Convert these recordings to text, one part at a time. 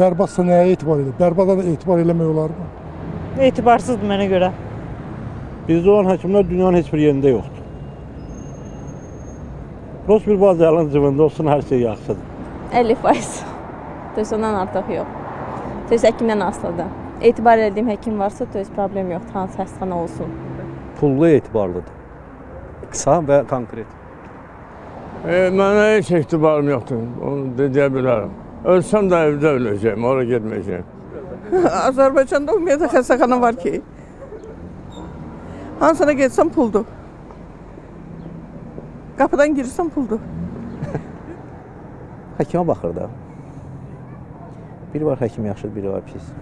Bərbadsa nəyə etibar edir? Bərbada da etibar eləmək olarmı? Etibarsızdır mənə görə. Bizdə olan həkimlər dünyanın heç bir yerində yoxdur. Rus bir əlin cibində olsun, hər şey yaxşıdır. 50 faiz. Düz ondan artıq yox. Düz həkimdən asılıdır. Etibar etdiyim həkim varsa, düz problem yoxdur, hansı xəstəxana olsun. pullu etibarlıdır. Qısa və konkret. E, mənə heç etibarım yoxdur, onu deyə bilərəm. Ölsəm də evdə öləcəyim, ora getməyəcəyim. Azərbaycanda ümumiyyətlə xəstəxana var ki, hansına getsəm puldur. Qapıdan girirsən puldur. Həkimə baxır da. Biri var həkim yaxşıdır, biri var pis.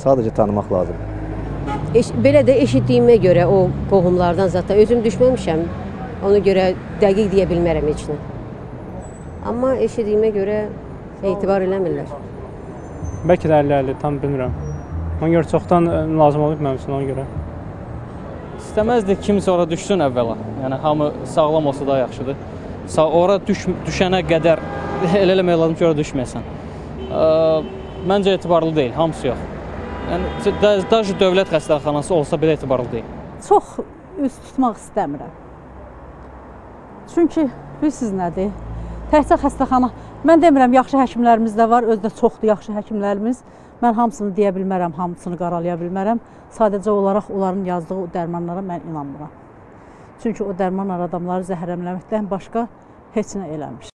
Sadəcə tanımaq lazımdır. Eş, belə də eşitdiyimə görə o qohumlardan zətən özüm düşməmişəm. Ona görə dəqiq deyə bilmərəm heç nə. Amma eşidiyimə görə etibar eləmirlər. Bəlkə də 50-50, tam bilmirəm. Ona görə çoxdan e, lazım olub mənim üçün ona görə. İstəməzdi kimsə ora düşsün əvvəla. Yəni hamı sağlam olsa daha yaxşıdır. Sa ora düş düşənə qədər elə eləmək lazım ki, ora düşməyəsən. E, məncə etibarlı deyil, hamısı yox. Yəni daha dövlət xəstəxanası olsa belə etibarlı deyil. Çox üz tutmaq istəmirəm. Çünki bilirsiniz nədir? Təkcə xəstəxana. Mən demirəm yaxşı həkimlərimiz də var, özdə çoxdur yaxşı həkimlərimiz. Mən hamısını deyə bilmərəm, hamısını qaralaya bilmərəm. Sadəcə olaraq onların yazdığı o dərmanlara mən inanmıram. Çünki o dərmanlar adamları zəhərləməkdən başqa heç nə eləmir.